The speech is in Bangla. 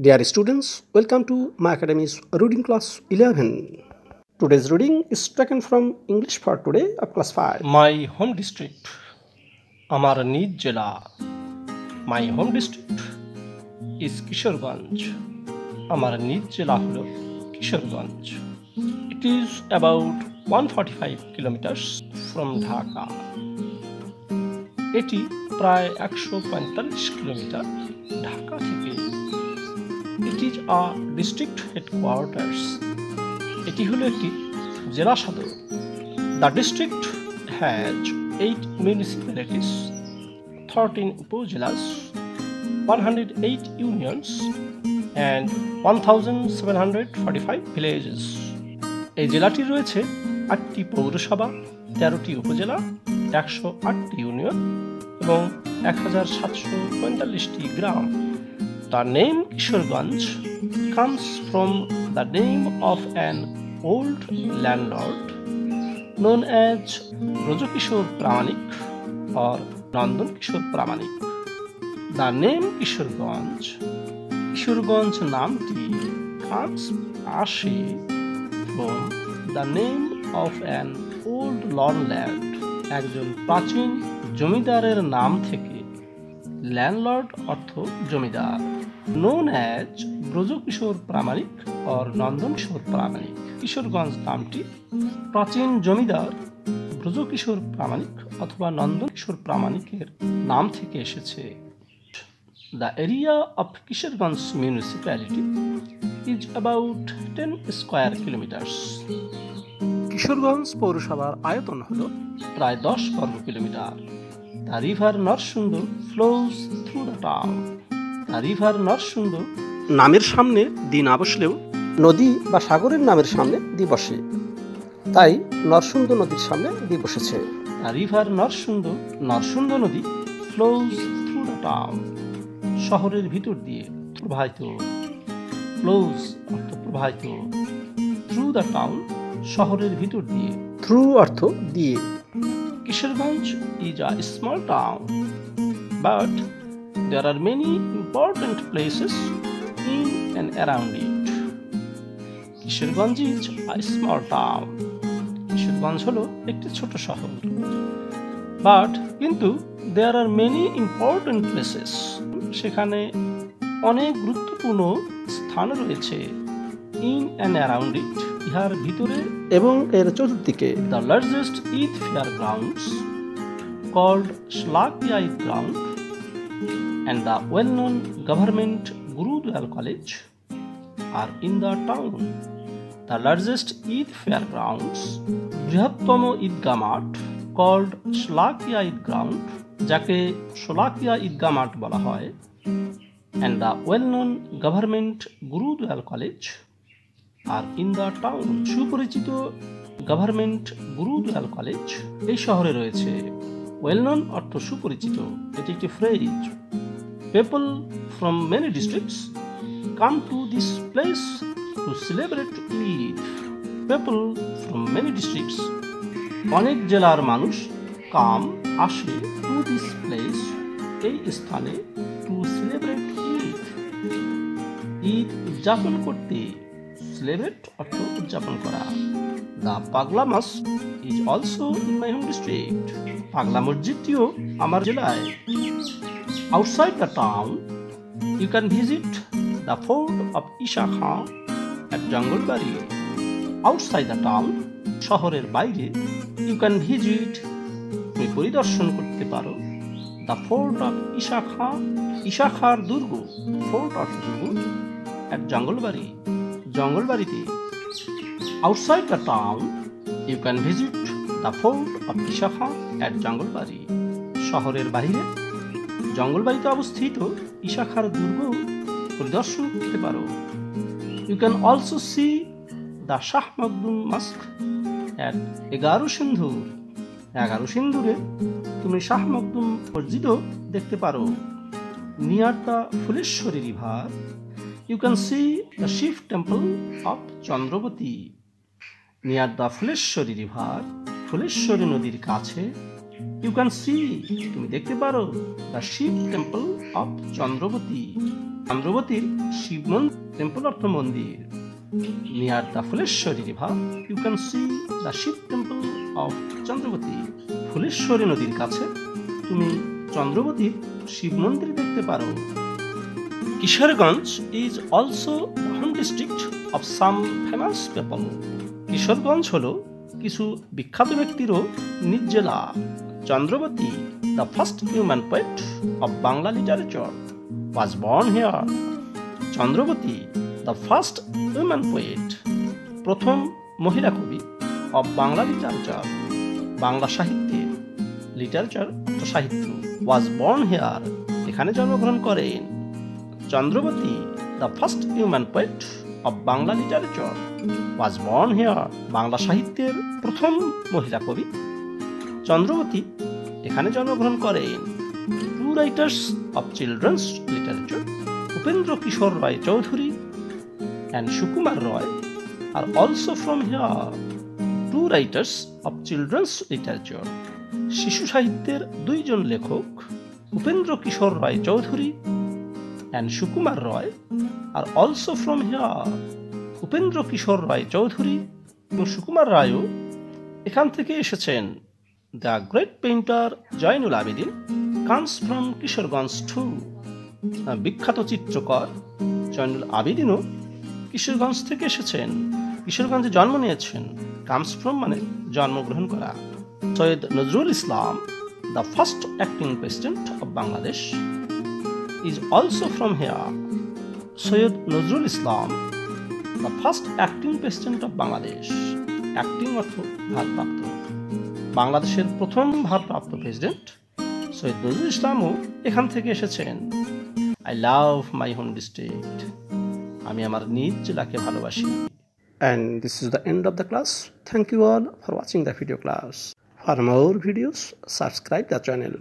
Dear students, welcome to my academy's reading class 11. Today's reading is taken from English for today of class 5. My home district আমার নিজ জেলা my home district is Kishoreganj আমার নিজ জেলা হল Kishoreganj it is about one forty five kilometers from Dhaka এটি প্রায় একশো পঁয়তাল্লিশ কিলোমিটার ঢাকা থেকে it is a district headquarters এটি হলো একটি জেলা সদর। The district has eight municipalities thirteen upazilas one hundred eight unions and one thousand seven hundred forty five villages এই জেলাটি রয়েছে আটটি পৌরসভা, তেরোটি উপজেলা, একশো আটটি ইউনিয়ন এবং এক হাজার সাতশো পঁয়তাল্লিশটি গ্রাম। The name Kishorganj comes from the name of an old landlord known as Rajokishore Pramanik or Nandan Kishore Pramanik. The name Kishorganj, Kishorganj নামটি comes আসে from the name of an old landlord একজন প্রাচীন জমিদারের নাম থেকে ল্যান্ডলর্ড অর্থ জমিদার known as Brajakishore Pramanik or Nandan Kishore Pramanik Kishoreganj নামটি প্রাচীন জমিদার ব্রজকিশোর প্রামাণিক অথবা নন্দন কিশোর প্রামাণিকের নাম থেকে এসেছে। The area of Kishoreganj municipality is about ten square kilometres Kishoreganj পৌরসভার আয়তন হল প্রায় দশ বর্গ kilometre. The river Narasunda flows through the town river Narasunda নামের সামনে দি না বসলেও নদী বা সাগরের নামের সামনে দি বসে। তাই নরসুন্দ নদীর সামনে দি বসেছে। রিভার নরসুন্দ নরসুন্দ নদী ফ্লোজ থ্রু দ্য টাউন শহরের ভিতর দিয়ে প্রবাহিত। ফ্লোজ অর্থ প্রবাহিত। থ্রু দ্য টাউন শহরের ভিতর দিয়ে। থ্রু অর্থ দিয়ে। Kishoreganj is a small town but there are many important places in and around it. Kishoreganj is a small town. Kishoreganj হলো একটি ছোট শহর বাট কিন্তু there are many important places সেখানে অনেক গুরুত্বপূর্ণ স্থান রয়েছে ইন অ্যান্ড অ্যারাউন্ড ইট ইহার ভিতরে এবং এর চতুর্দিকে the largest Eid fair grounds called Shlakia Eid Ground and the well-known government Gurudwal College are in the town. The largest Eid fair grounds, বৃহত্তম ঈদগা মাঠ কল্ড শোলাকিয়া ঈদ গ্রাউন্ড যাকে শোলাকিয়া ঈদগা মাঠ বলা হয় and the well known government Gurudayal college R in the town সুপরিচিত গভর্নমেন্ট গুরুদয়াল কলেজ এই শহরে রয়েছে। ওয়েল নন অর্থ সুপরিচিত এটি একটি phrase people from many districts come to this place to celebrate Eid people from many districts অনেক জেলার মানুষ কাম, আসে টু দিস প্লেস এই স্থানে টু সেলিব্রেট ঈদ ঈদ উদযাপন করতে সেলিব্রেট অর্থ উদযাপন করা। The Pagla mosque is also in my home district Pagla মসজিদটিও আমার জেলায়। Outside the town you can visit the fort of Isha Khan at Jangalbari outside the town শহরের বাইরে ইউ ক্যান ভিজিট তুমি পরিদর্শন করতে পারো the fort of Isha Khan Isha দুর্গ ফোর্ট অফ দুর্গ at Jangalbari জঙ্গলবাড়িতে outside the town you can visit the fort of Isha Khan at Jangalbari শহরের বাইরে জঙ্গলবাড়িতে অবস্থিত ইশাখার দুর্গ পরিদর্শন করতে পারো। You can also see the Shah Makdum mosque at Egarosindhur. এগারো সিন্ধুরে তুমি শাহ মকদুম মসজিদও দেখতে পারো। Near the Phuleshwari river you can see the Shiv temple of Chandrabati near the Phuleshwari river, Phuleshwari নদীর কাছে ইউ ক্যান সি তুমি দেখতে পারো the Shiv temple of Chandrabati চন্দ্রবতীর Shiva temple অর্থ মন্দির। Near the Phuleshwari river you can see the Shiv temple of Chandrabati Phuleshwari নদীর কাছে, তুমি চন্দ্রবতীর শিব মন্দির দেখতে পারো। Kishoreganj is also home district of some famous people Kishoreganj হল কিছু বিখ্যাত ব্যক্তিরও নিজ জেলা Chandrabati the first human poet of Bangla literature was born here Chandrabati the first women poet প্রথম মহিলা কবি অব বাংলা লিটারেচার বাংলা সাহিত্যের লিটারেচার সাহিত্য ওয়াজ বর্ন হেয়ার এখানে জন্মগ্রহণ করেন। Chandrabati the first human poet of Bangla literature was born here Bangla সাহিত্যের প্রথম মহিলা কবি চন্দ্রবতী এখানে জন্মগ্রহণ করেন। Two writers of children's literature, Upendra Kishore Roy Chowdhury and Sukumar Roy are also from here two writers of children's literature, শিশু সাহিত্যের দুইজন লেখক, Upendra Kishore Roy Chowdhury and Sukumar Roy are also from here Upendra Kishore Roy Chowdhury এবং সুকুমার রায়ও এখান থেকে এসেছেন। The great painter Zainul Abedin comes from Kishoreganj too. বিখ্যাত চিত্রকর জয়নুল আবেদিনও কিশোরগঞ্জ থেকে এসেছেন। কিশোরগঞ্জে জন্ম নিয়েছেন। কামস ফ্রম মানে জন্মগ্রহণ করা। Syed Nazrul Islam, the first acting president of Bangladesh, is also from here. Syed Nazrul Islam, the first acting president of Bangladesh. Acting অর্থ ভারপ্রাপ্ত। বাংলাদেশের প্রথম ভারপ্রাপ্ত প্রেসিডেন্ট সৈয়দ নজরুল ইসলামও এখান থেকে এসেছেন। I love my home district আমি আমার নিজ জেলাকে ভালোবাসি। And this is the end of the class thank you all for watching the video class for more videos subscribe the channel